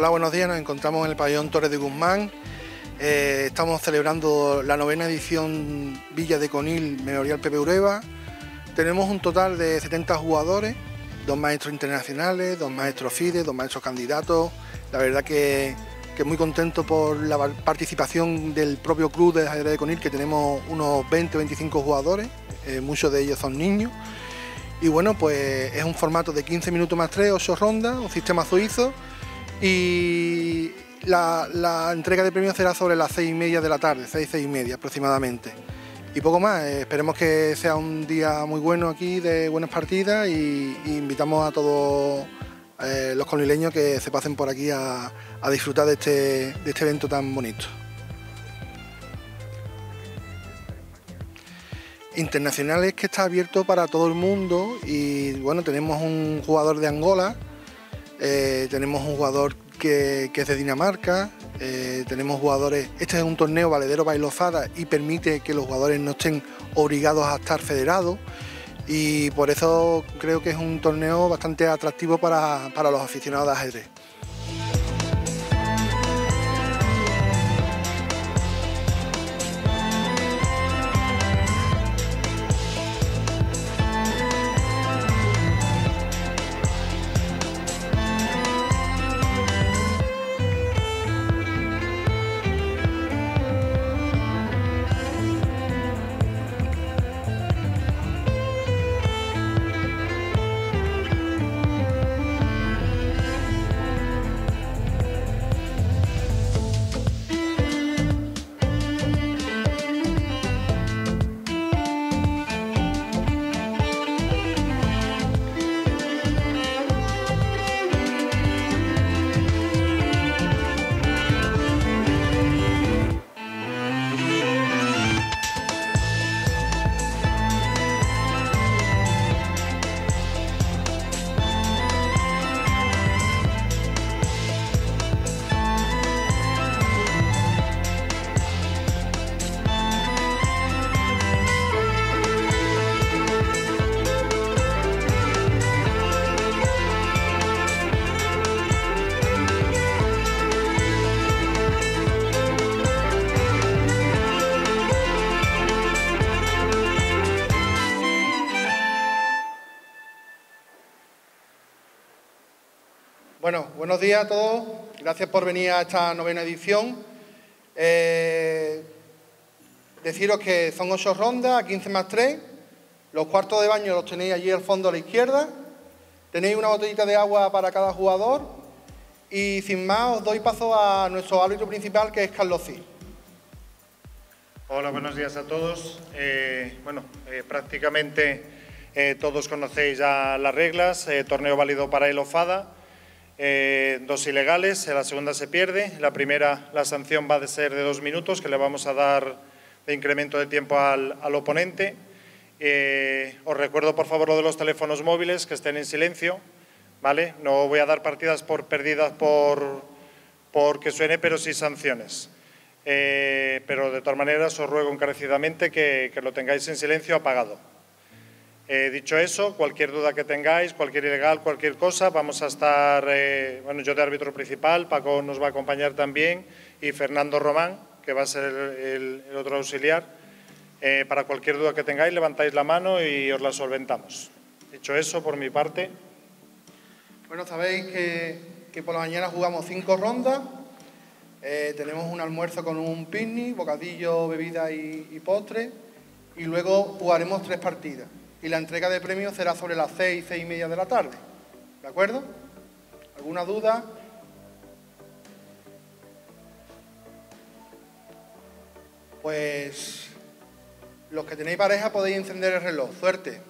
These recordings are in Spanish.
Hola, buenos días. Nos encontramos en el pabellón Torres de Guzmán. Eh, estamos celebrando la novena edición Villa de Conil Memorial Pepe Ureva. Tenemos un total de 70 jugadores, dos maestros internacionales, dos maestros FIDE, dos maestros candidatos. La verdad que, muy contento por la participación del propio club de ajedrez de Conil, que tenemos unos 20 o 25 jugadores, eh, muchos de ellos son niños. Y bueno, pues es un formato de 15 minutos más 3, 8 rondas, un sistema suizo y la, entrega de premios será sobre las seis y media de la tarde, seis, seis y media aproximadamente. Y poco más, eh, esperemos que sea un día muy bueno aquí de buenas partidas y, invitamos a todos eh, los conileños que se pasen por aquí a, disfrutar de este, de este evento tan bonito. Internacionales que está abierto para todo el mundo y bueno, tenemos un jugador de Angola eh, tenemos un jugador que, es de Dinamarca, eh, tenemos jugadores, este es un torneo valedero bailofada y permite que los jugadores no estén obligados a estar federados y por eso creo que es un torneo bastante atractivo para, para los aficionados de ajedrez. Bueno, buenos días a todos. Gracias por venir a esta novena edición. Eh, deciros que son ocho rondas a 15 más 3. Los cuartos de baño los tenéis allí al fondo a la izquierda. Tenéis una botellita de agua para cada jugador. Y sin más, os doy paso a nuestro árbitro principal, que es Carlos Cid. Hola, buenos días a todos. Eh, bueno, eh, prácticamente todos conocéis ya las reglas. torneo válido para el OFADA. Eh, dos ilegales, la segunda se pierde. La primera, la sanción va a ser de dos minutos, que le vamos a dar de incremento de tiempo al, oponente. Eh, os recuerdo, por favor, lo de los teléfonos móviles, que estén en silencio. ¿vale? No voy a dar partidas por perdidas por, que suene, pero sí sanciones. Eh, pero de todas maneras os ruego encarecidamente que lo tengáis en silencio apagado. Eh, dicho eso, cualquier duda que tengáis, cualquier ilegal, cualquier cosa, vamos a estar, eh, bueno, yo de árbitro principal, Paco nos va a acompañar también y Fernando Román, que va a ser el, otro auxiliar. Eh, para cualquier duda que tengáis, levantáis la mano y os la solventamos. Dicho eso, por mi parte. Bueno, sabéis que, por la mañana jugamos cinco rondas. tenemos un almuerzo con un picnic, bocadillo, bebida y postre. Y luego jugaremos tres partidas y la entrega de premios será sobre las seis, seis y media de la tarde. ¿De acuerdo? ¿Alguna duda? Pues los que tenéis pareja podéis encender el reloj. Suerte.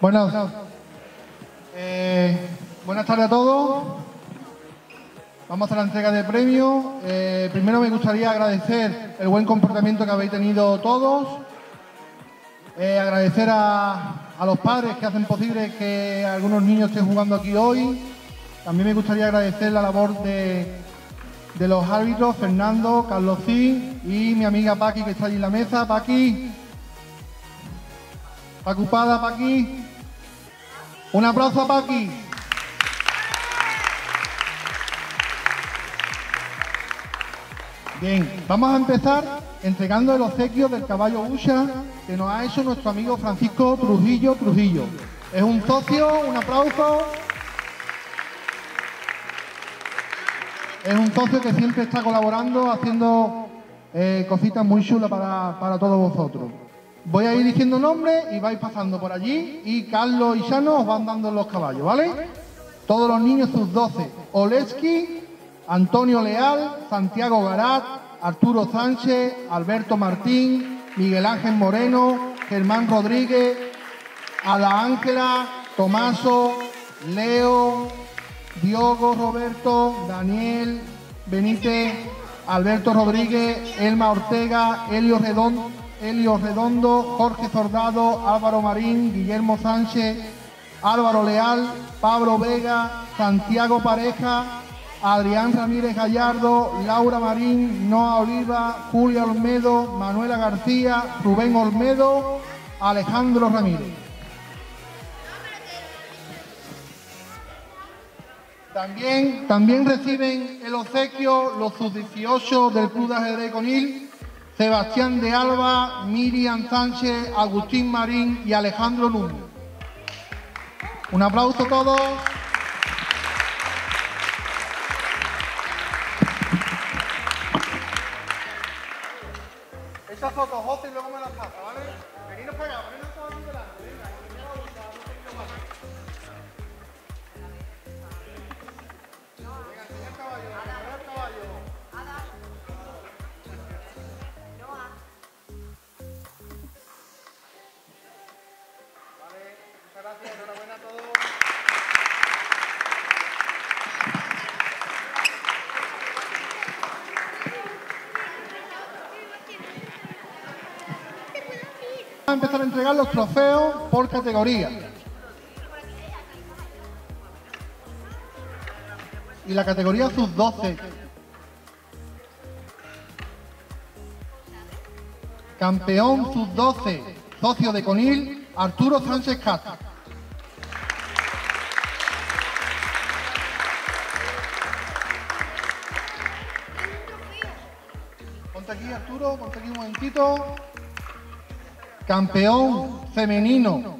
Buenas, eh, buenas tardes a todos. Vamos a la entrega de premios. Eh, primero me gustaría agradecer el buen comportamiento que habéis tenido todos. Eh, agradecer a, a, los padres que hacen posible que algunos niños estén jugando aquí hoy. También me gustaría agradecer la labor de, de los árbitros, Fernando, Carlos C y mi amiga Paqui que está allí en la mesa. Paqui. Pacupada, Paqui. Un aplauso a Paqui. Bien, vamos a empezar entregando el obsequio del caballo Usha que nos ha hecho nuestro amigo Francisco Trujillo Trujillo. Es un socio, un aplauso. Es un socio que siempre está colaborando, haciendo eh, cositas muy chulas para, para todos vosotros. Voy a ir diciendo nombres y vais pasando por allí y Carlos y Shano os van dando los caballos, ¿vale? Todos los niños sus 12. Oleski, Antonio Leal, Santiago Garat, Arturo Sánchez, Alberto Martín, Miguel Ángel Moreno, Germán Rodríguez, Ala Ángela, Tomaso, Leo, Diogo Roberto, Daniel, Benítez, Alberto Rodríguez, Elma Ortega, Helio Redondo, Elio Redondo, Jorge Zordado, Álvaro Marín, Guillermo Sánchez, Álvaro Leal, Pablo Vega, Santiago Pareja, Adrián Ramírez Gallardo, Laura Marín, Noa Oliva, Julia Olmedo, Manuela García, Rubén Olmedo, Alejandro Ramírez. También, también reciben el obsequio los sub-18 del Club de Ajedrez Conil, Sebastián de Alba, Miriam Sánchez, Agustín Marín y Alejandro Núñez. Un aplauso a todos. Esta foto, José, y luego me la pasa, ¿vale? Veniros para allá, a empezar a entregar los trofeos por categoría. Y la categoría sub-12. Campeón sub-12, socio de Conil, Arturo Sánchez Castro. Ponte aquí, Arturo, ponte aquí un momentito. Campeón femenino.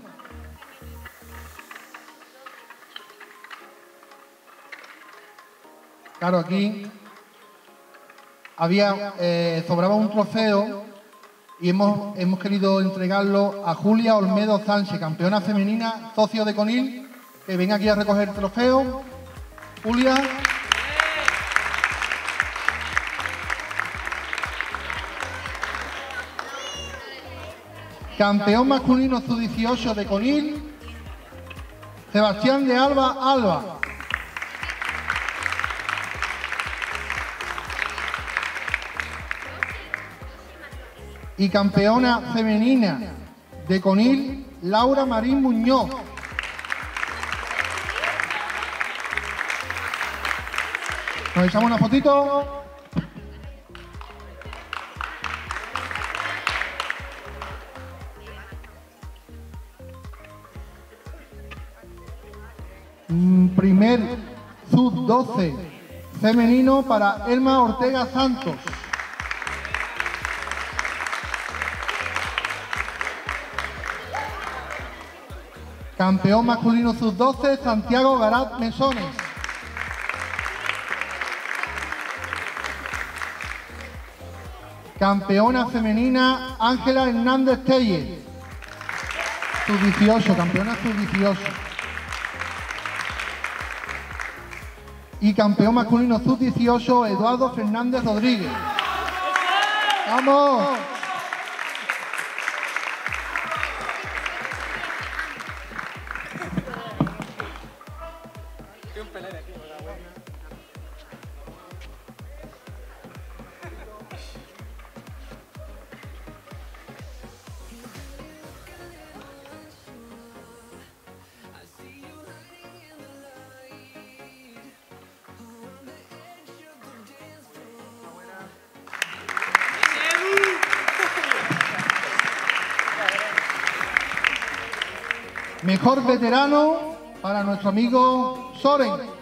acercaros aquí. Había, eh, sobraba un trofeo y hemos, hemos querido entregarlo a Julia Olmedo Sánchez, campeona femenina, socio de Conil, que venga aquí a recoger el trofeo. Julia. Campeón masculino sub-18 de Conil, Sebastián de Alba Alba. Y campeona femenina de Conil, Laura Marín Muñoz. Nos echamos una fotito. Primer sub-12 femenino para Elma Ortega Santos. Campeón masculino sub-12 Santiago Garat Mesones. Campeona femenina Ángela Hernández Telles. Sub-18, campeona sub-18. Y campeón masculino sub-18 Eduardo Fernández Rodríguez. ¡Vamos! Mejor veterano para nuestro amigo Soren.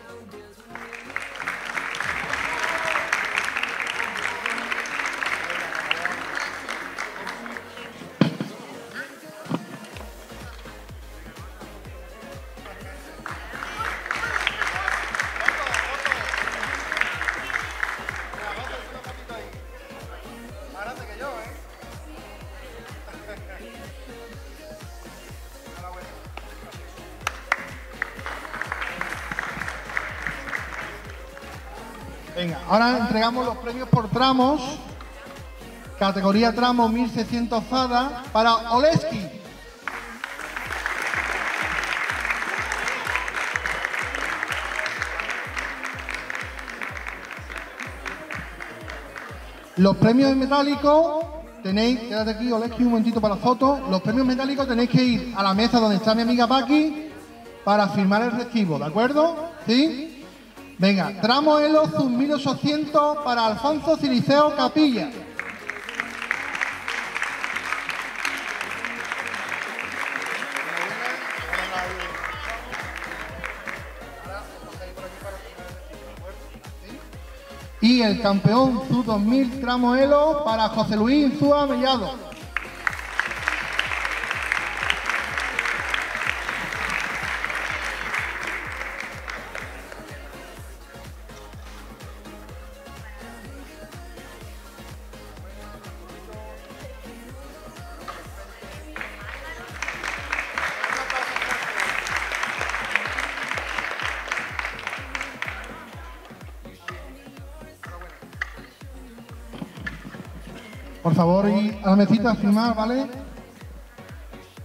Ahora entregamos los premios por tramos. Categoría tramo 1600 Fada para Oleski. Los premios metálicos tenéis, quédate aquí Oleski un momentito para la foto. Los premios metálicos tenéis que ir a la mesa donde está mi amiga Paqui para firmar el recibo, ¿de acuerdo? ¿Sí? Venga, tramo Elo Zoom 1800 para Alfonso Ciliceo Capilla. Y el campeón Sub 2000 tramo Elo para José Luis Insúa Mellado. Favor, ir a la mesita a firmar, ¿vale?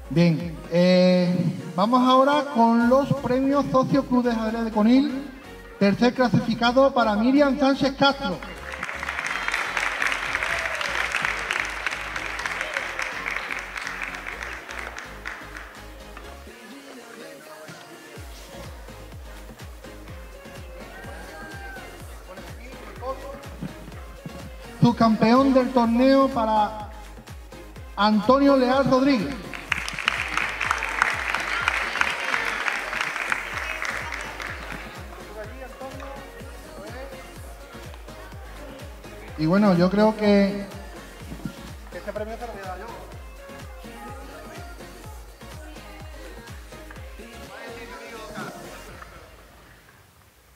Bien, eh, vamos ahora con los premios Socio Club de Ajedrez de Conil. Tercer clasificado para Miriam Sánchez Castro. Subcampeón del torneo para Antonio Leal Rodríguez. Y bueno, yo creo que, este premio se lo voy a dar yo.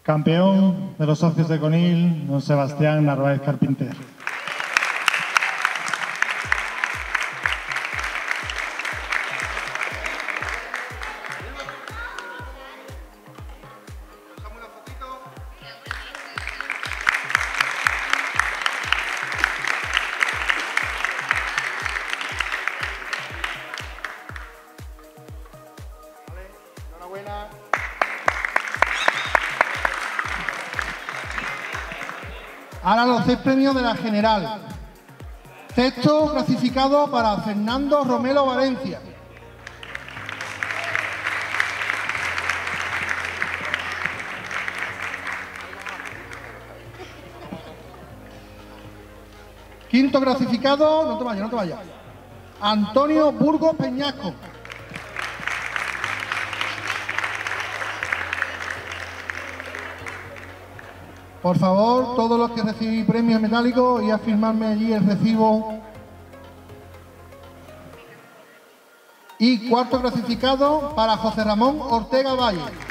Campeón de los socios de Conil, don Sebastián Narváez Carpinter. Ahora los seis premios de la general. Sexto clasificado para Fernando Romero Valencia. Quinto clasificado, no te vayas, no te vayas. Antonio Burgos Peñasco. Por favor, todos los que recibí premios metálicos y a firmarme allí el recibo. Y cuarto clasificado para José Ramón Ortega Valle.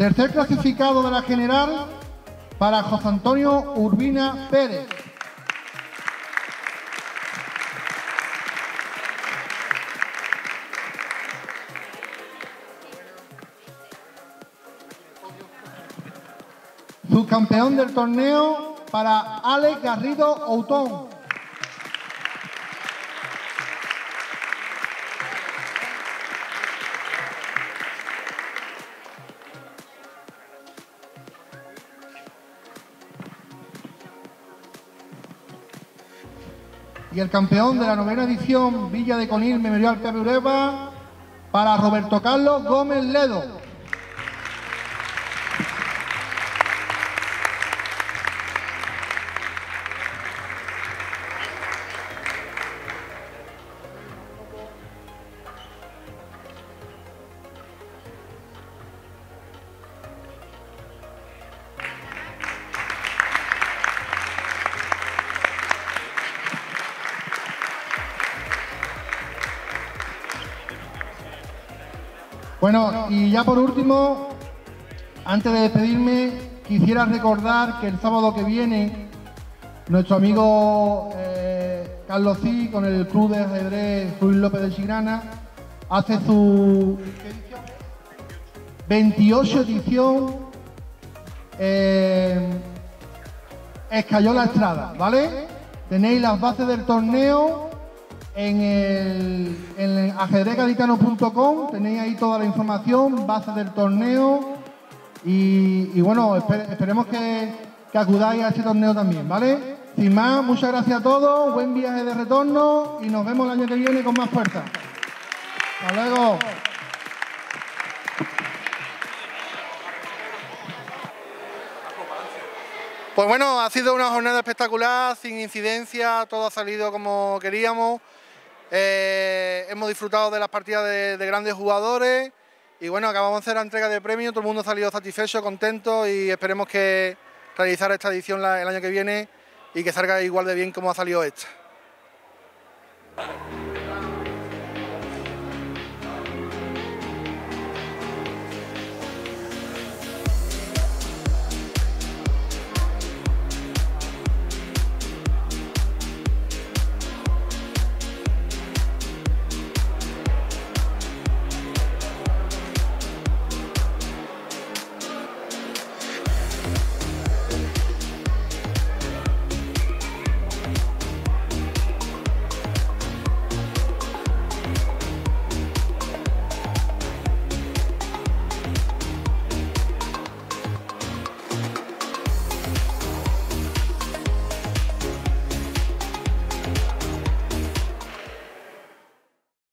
Tercer clasificado de la general para José Antonio Urbina Pérez. Subcampeón del torneo para Alex Garrido Outón. Y el campeón de la novena edición Villa de Conil Memorial Pepe Ureba para Roberto Carlos Gómez Ledo. Bueno, y ya por último, antes de despedirme, quisiera recordar que el sábado que viene, nuestro amigo eh, Carlos C, con el Club de Ajedrez Ruiz López de Chigrana, hace su 28 edición eh, Escayola Estrada, ¿vale? Tenéis las bases del torneo en el, en tenéis ahí toda la información, base del torneo y, bueno, esperemos que, que, acudáis a este torneo también, ¿vale? Sin más, muchas gracias a todos, buen viaje de retorno y nos vemos el año que viene con más fuerza. Hasta luego. Pues bueno, ha sido una jornada espectacular, sin incidencia, todo ha salido como queríamos. Eh, hemos disfrutado de las partidas de, grandes jugadores y bueno, acabamos de hacer la entrega de premios, todo el mundo ha salido satisfecho, contento y esperemos que realizar esta edición el año que viene y que salga igual de bien como ha salido esta.